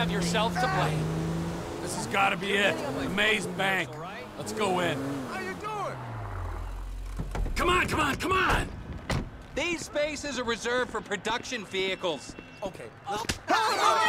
have yourself to blame. This has got to be it. The Maze Bank. Let's go in. How you doing? Come on, come on, come on! These spaces are reserved for production vehicles. Okay. Oh, oh,